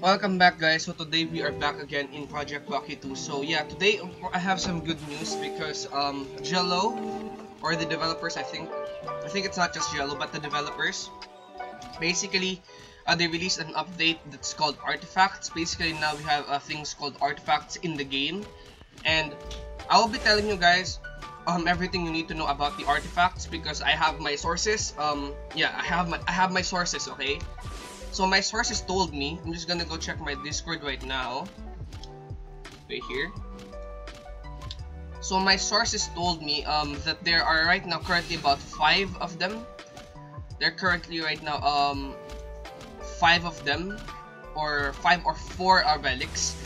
Welcome back guys, so today we are back again in Project Baki 2. So yeah, today I have some good news because um, Jello, or the developers I think, I think it's not just Jello but the developers, basically uh, they released an update that's called Artifacts. Basically now we have uh, things called Artifacts in the game and I will be telling you guys um, everything you need to know about the artifacts because I have my sources. Um, yeah, I have my I have my sources. Okay, so my sources told me. I'm just gonna go check my Discord right now. Right here. So my sources told me um, that there are right now currently about five of them. They're currently right now um, five of them, or five or four are relics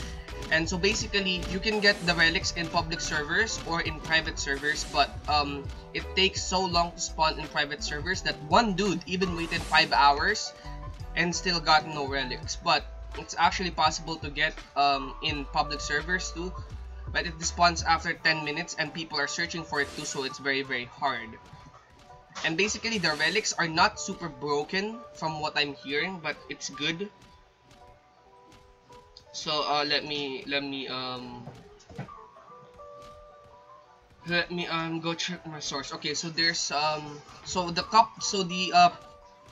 and so basically, you can get the relics in public servers or in private servers, but um, it takes so long to spawn in private servers that one dude even waited 5 hours and still got no relics. But it's actually possible to get um, in public servers too, but it spawns after 10 minutes and people are searching for it too, so it's very very hard. And basically, the relics are not super broken from what I'm hearing, but it's good so uh, let me let me um let me um go check my source. Okay, so there's um so the cup so the uh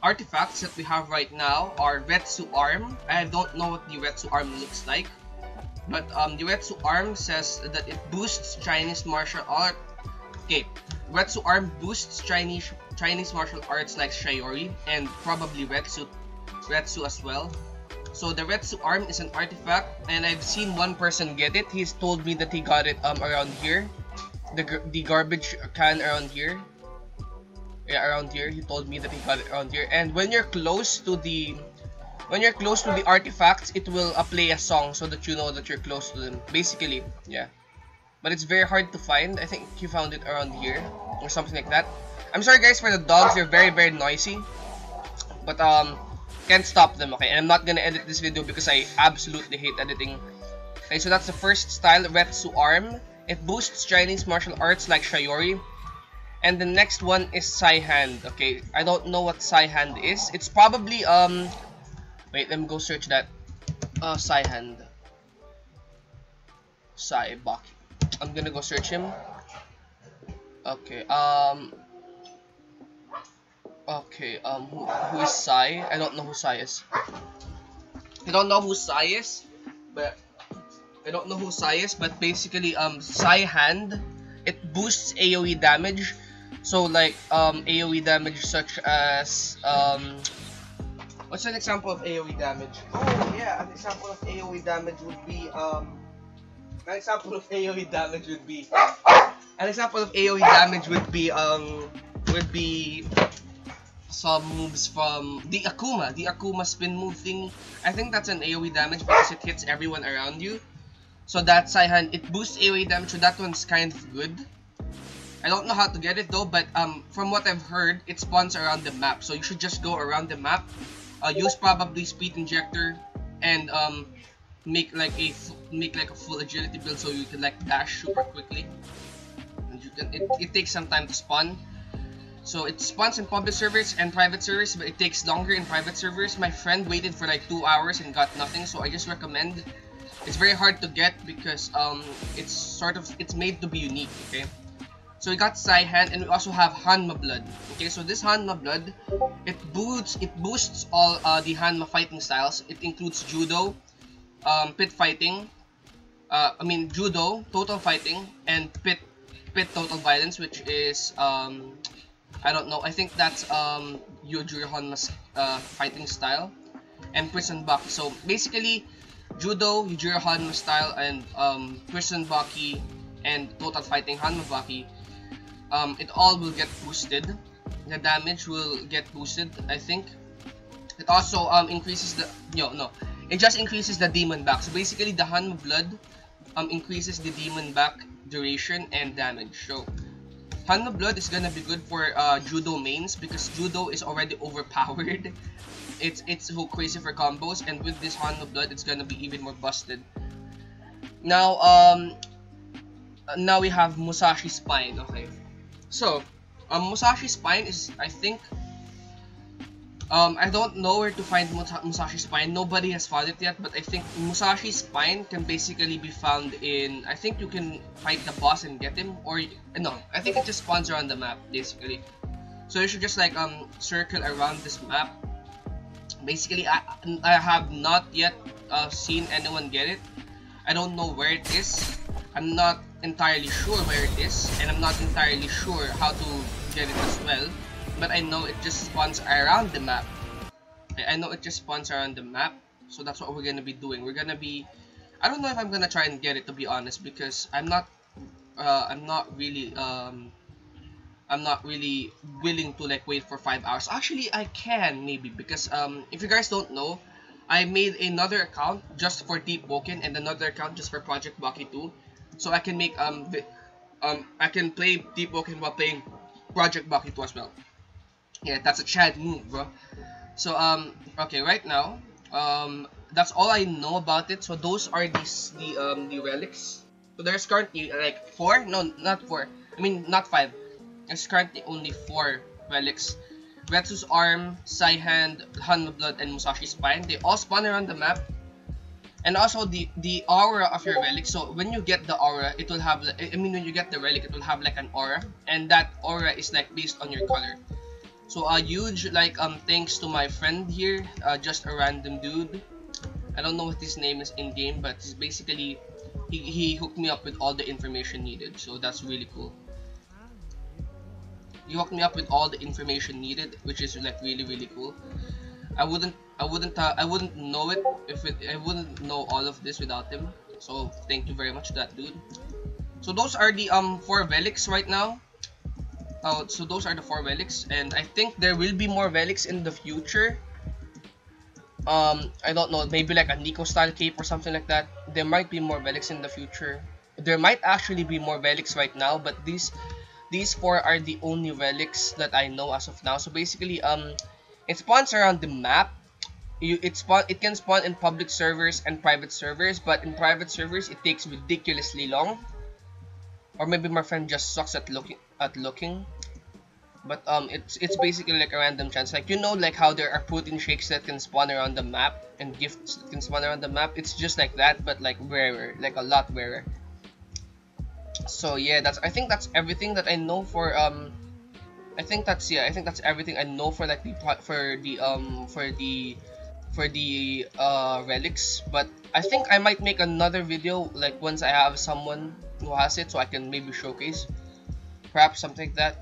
artifacts that we have right now are Retsu arm. I don't know what the Retsu arm looks like. But um the Retsu arm says that it boosts Chinese martial art. Okay, Retsu arm boosts Chinese Chinese martial arts like Shiori and probably Retsu Retsu as well. So the Retsu arm is an artifact, and I've seen one person get it. He's told me that he got it um around here, the the garbage can around here. Yeah, around here. He told me that he got it around here. And when you're close to the when you're close to the artifacts, it will uh, play a song so that you know that you're close to them. Basically, yeah. But it's very hard to find. I think you found it around here or something like that. I'm sorry guys for the dogs. They're very very noisy. But um can't stop them, okay? And I'm not gonna edit this video because I absolutely hate editing. Okay, so that's the first style, Retsu Arm. It boosts Chinese martial arts like Shiori. And the next one is Sai Hand, okay? I don't know what Sai Hand is. It's probably, um... Wait, let me go search that. Uh, Sai Hand. Sai Baki. I'm gonna go search him. Okay, um... Okay, um, who, who is Sai? I don't know who Sai is. I don't know who Sai is, but I don't know who Sai is, but basically, um, Sai hand, it boosts AoE damage. So like, um, AoE damage such as, um, what's an example of AoE damage? Oh yeah, an example of AoE damage would be, um, an example of AoE damage would be, an example of AoE damage would be, um, would be some moves from the Akuma, the Akuma spin move thing. I think that's an AoE damage because it hits everyone around you. So that Sai Hand, it boosts AoE damage, so that one's kind of good. I don't know how to get it though, but um, from what I've heard, it spawns around the map. So you should just go around the map, uh, use probably Speed Injector, and um, make like a make like a full agility build so you can like dash super quickly. And you can, it, it takes some time to spawn. So it spawns in public servers and private servers, but it takes longer in private servers. My friend waited for like two hours and got nothing, so I just recommend. It's very hard to get because um, it's sort of it's made to be unique. Okay, so we got Sai Hand and we also have Hanma Blood. Okay, so this Hanma Blood, it boosts it boosts all uh, the Hanma fighting styles. It includes Judo, um, Pit Fighting. Uh, I mean Judo, Total Fighting, and Pit Pit Total Violence, which is um, I don't know. I think that's um, Yujiro Hanma's uh, fighting style and Prison Baki. So basically, Judo, Yujiro Hanma style, and um, Prison Baki and Total Fighting Hanma Baki, um, it all will get boosted. The damage will get boosted, I think. It also um, increases the... No, no. It just increases the Demon Back. So basically, the Hanma Blood um, increases the Demon Back duration and damage. So Hanma Blood is gonna be good for uh, Judo mains because Judo is already overpowered. It's it's so crazy for combos and with this Hanma Blood it's gonna be even more busted. Now um now we have Musashi Spine, okay. So um Musashi Spine is I think Um, I don't know where to find Musashi Spine. Nobody has found it yet, but I think Musashi Spine can basically be found in... I think you can fight the boss and get him, or... No, I think it just spawns around the map, basically. So you should just like um circle around this map. Basically, I, I have not yet uh, seen anyone get it. I don't know where it is. I'm not entirely sure where it is, and I'm not entirely sure how to get it as well but I know it just spawns around the map. I know it just spawns around the map, so that's what we're gonna be doing. We're gonna be, I don't know if I'm gonna try and get it to be honest, because I'm not, uh, I'm not really, um, I'm not really willing to like wait for five hours. Actually, I can maybe because um, if you guys don't know, I made another account just for Deepwoken and another account just for Project Baki 2, so I can make um, um, I can play Deepwoken while playing Project 2 as well. Yeah, that's a Chad move, bro. So, um, okay, right now, um, that's all I know about it. So those are these, the, um, the relics. So there's currently, like, four? No, not four. I mean, not five. There's currently only four relics. Retsu's Arm, Sai Hand, Hanma Blood, and Musashi Spine. They all spawn around the map. And also the the aura of your relic. So when you get the aura, it will have. I mean, when you get the relic, it will have like an aura, and that aura is like based on your color. So a huge like um thanks to my friend here, uh, just a random dude. I don't know what his name is in game, but he's basically he, he hooked me up with all the information needed. So that's really cool. He hooked me up with all the information needed, which is like really really cool. I wouldn't I wouldn't uh, I wouldn't know it if it I wouldn't know all of this without him. So thank you very much to that dude. So those are the um four relics right now. Oh, so those are the four relics, and I think there will be more relics in the future. Um, I don't know, maybe like a Nico style cape or something like that. There might be more relics in the future. There might actually be more relics right now, but these these four are the only relics that I know as of now. So basically, um, it spawns around the map. You it spawn it can spawn in public servers and private servers, but in private servers it takes ridiculously long. Or maybe my friend just sucks at looking at looking but um it's it's basically like a random chance like you know like how there are protein shakes that can spawn around the map and gifts that can spawn around the map it's just like that but like rarer like a lot rarer so yeah that's i think that's everything that i know for um i think that's yeah i think that's everything i know for like the for the um for the for the uh relics but i think i might make another video like once i have someone who has it so i can maybe showcase perhaps something like that.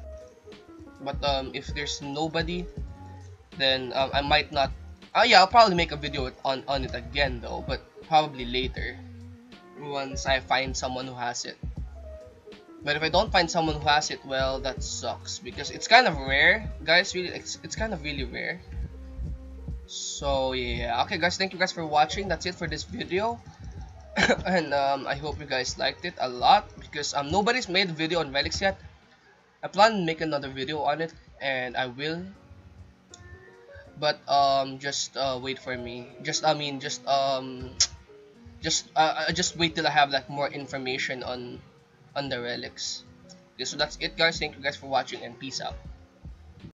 But um, if there's nobody then um, I might not uh, yeah I'll probably make a video on, on it again though but probably later once I find someone who has it but if I don't find someone who has it well that sucks. Because it's kind of rare. Guys really it's, it's kind of really rare. So yeah. Okay guys thank you guys for watching. That's it for this video. And um, I hope you guys liked it a lot. Because um, nobody's made a video on relics yet. I plan to make another video on it. And I will. But um just uh, wait for me. Just I mean just um just uh, uh, just wait till I have like more information on on the relics. Okay so that's it guys. Thank you guys for watching and peace out